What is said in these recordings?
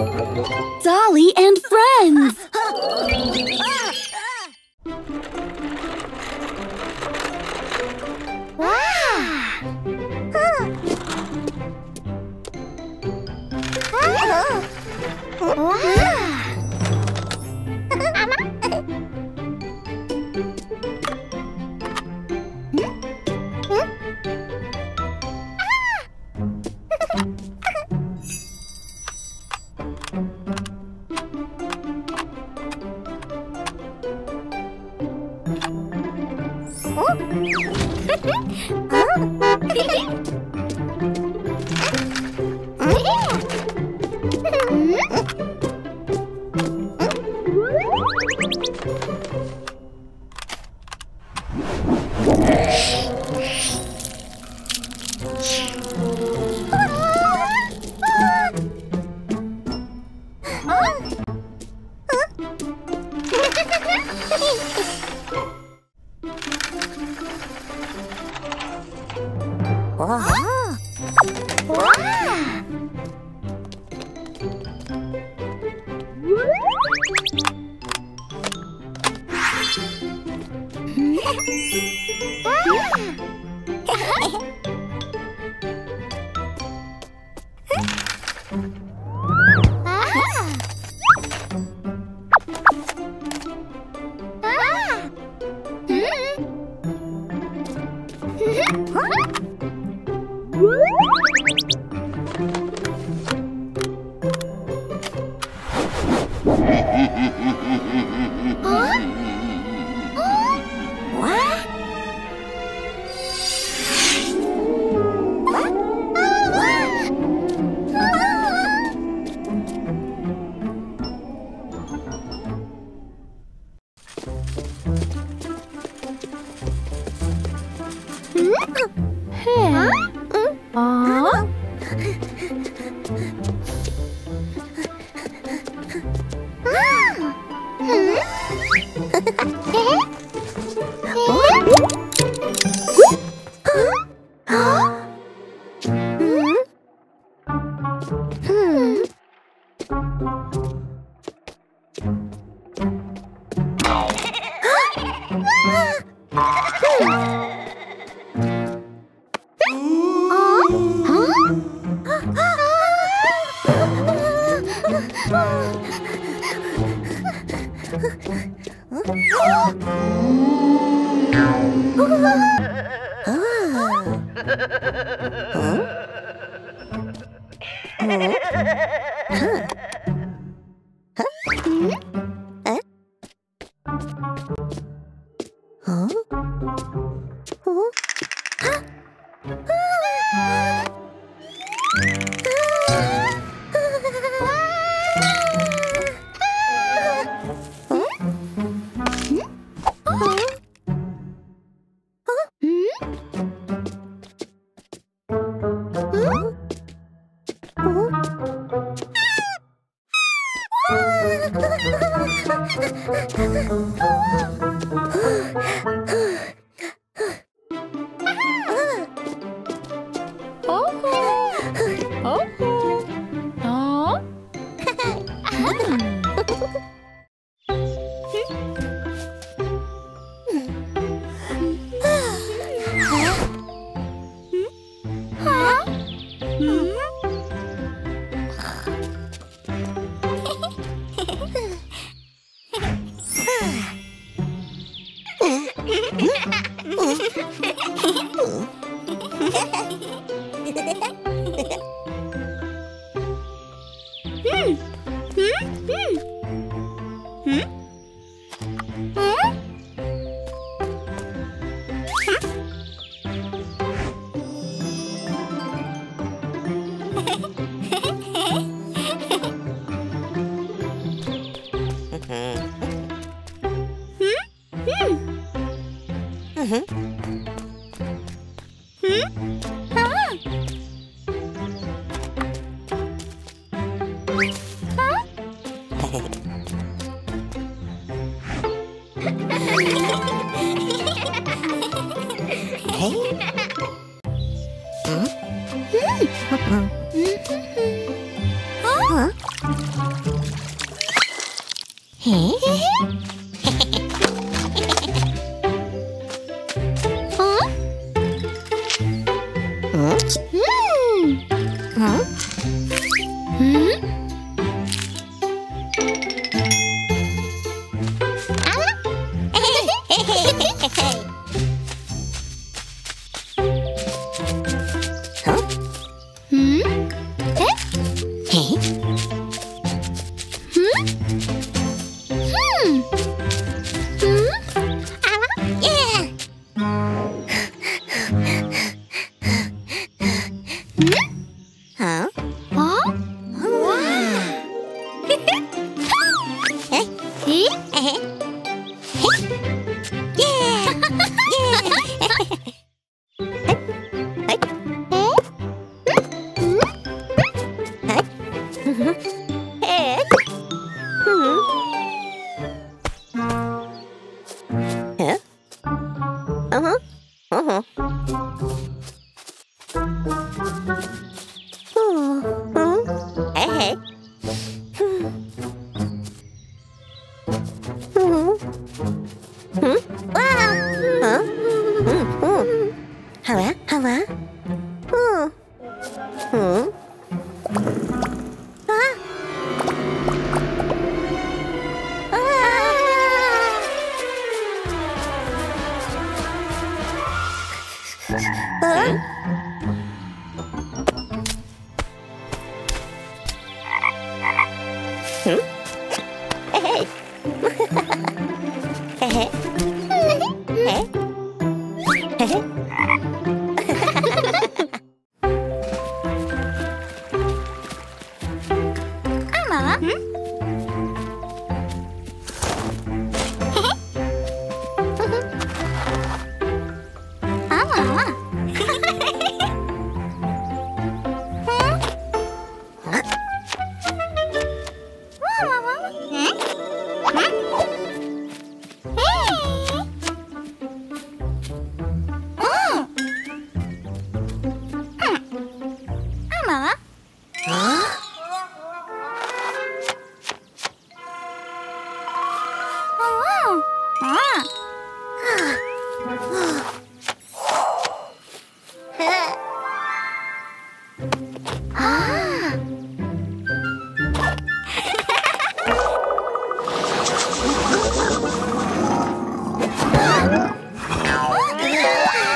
Dolly and friends! Yes. Hehehehe 좋아. Uh-huh. 嗯？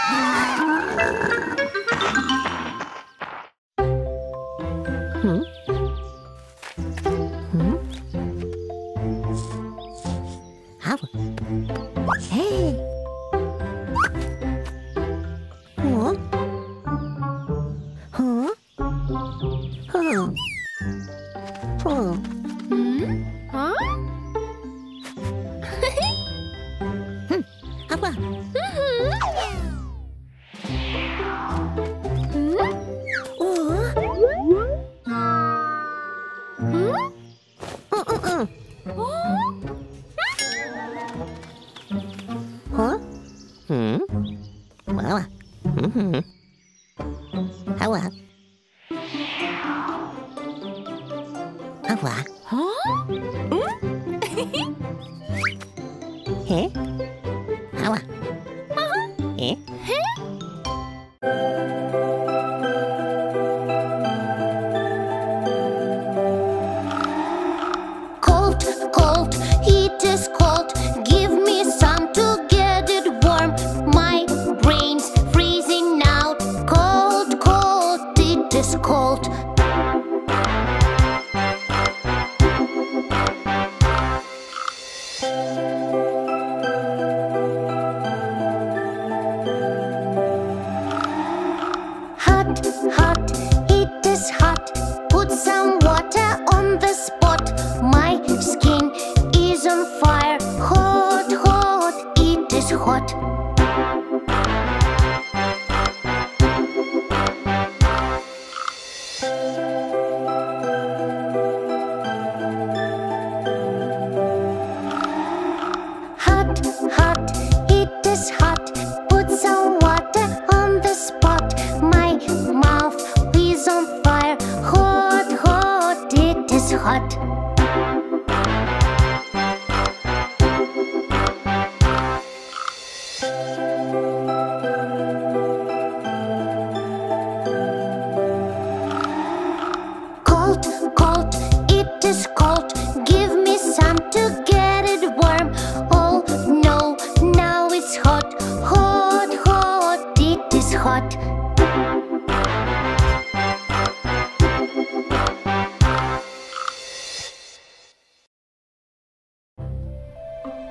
Ah! 啊哇！啊？嗯？嘿嘿。嘿？好啊。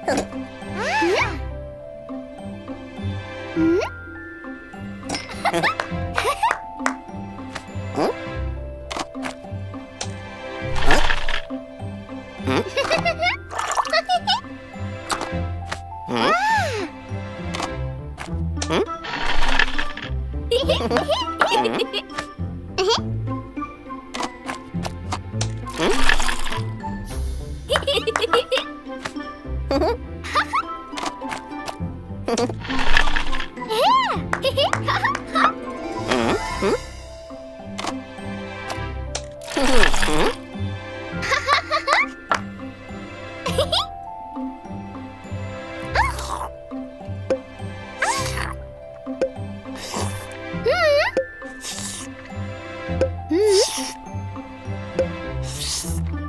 아! 음?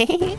Hey.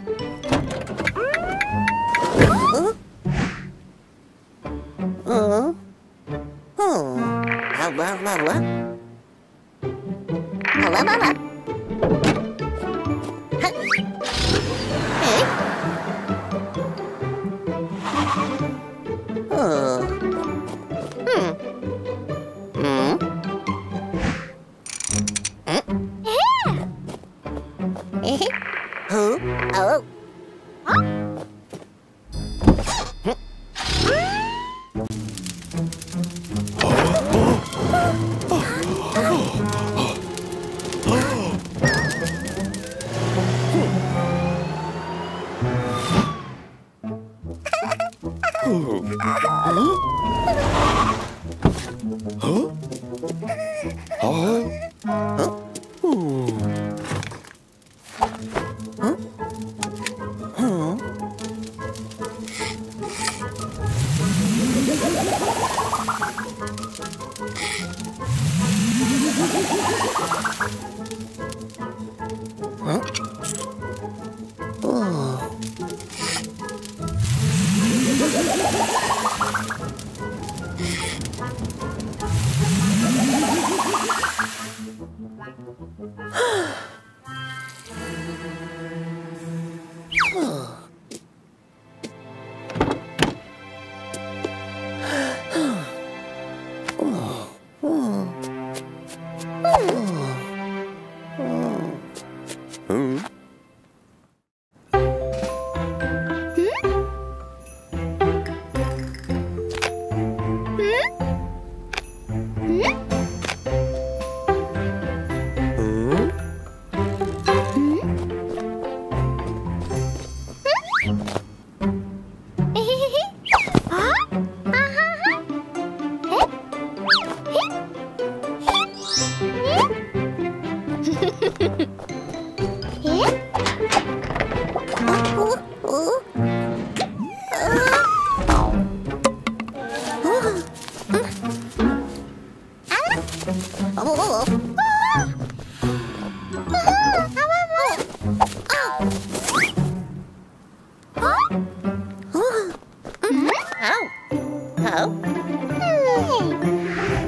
ね。Hmm? 嗯.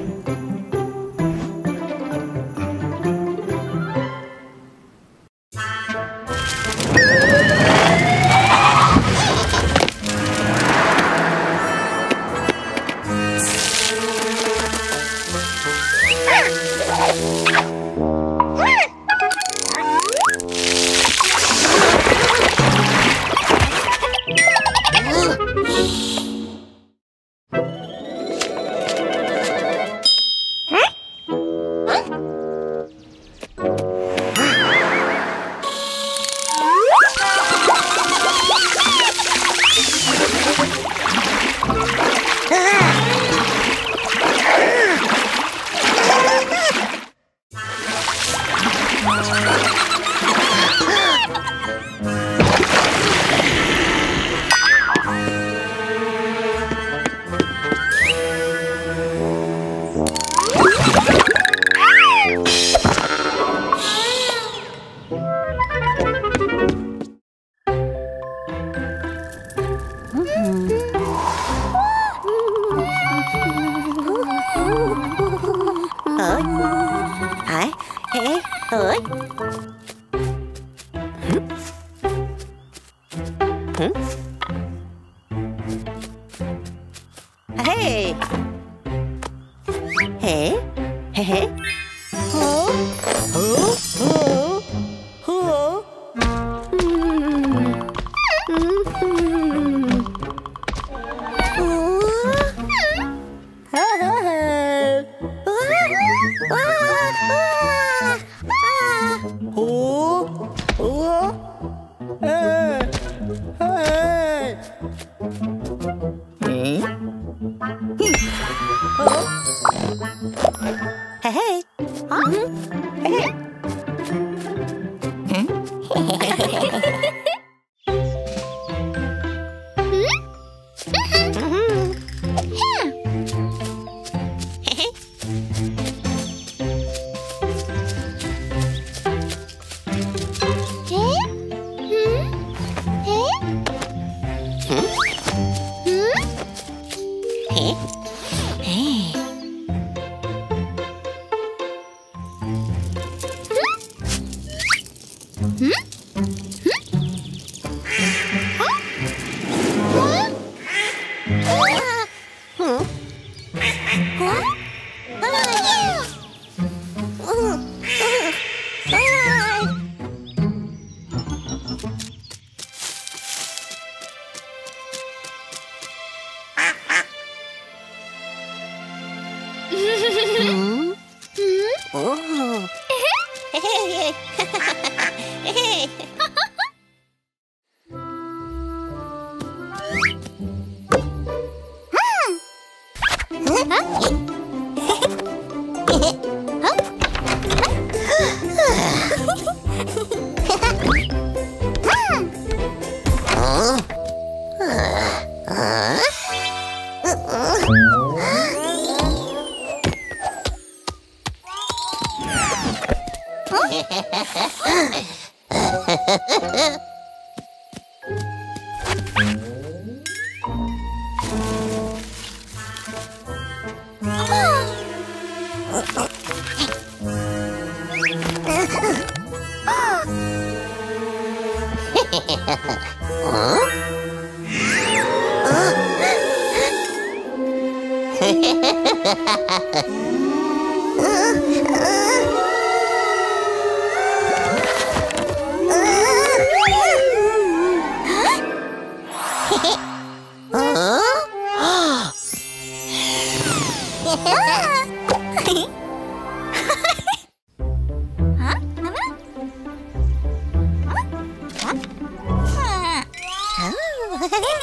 Hmm? Ha ha ha ha!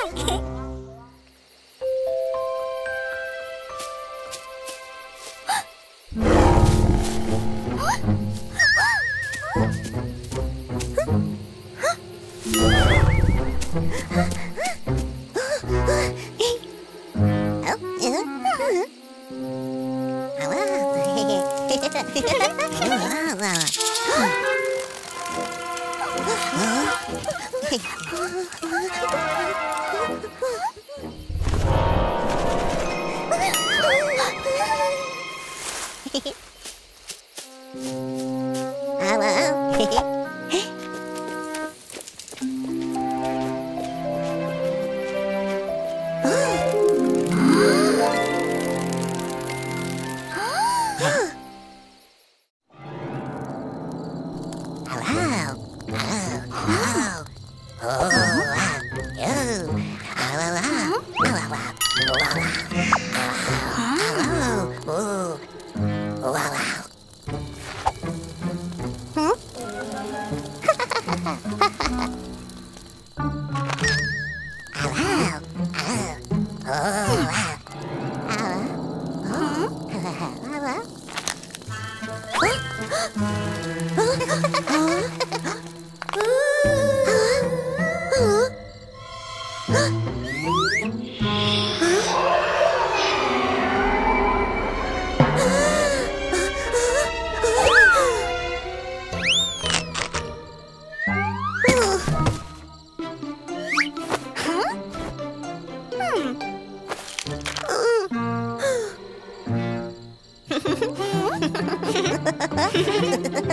헤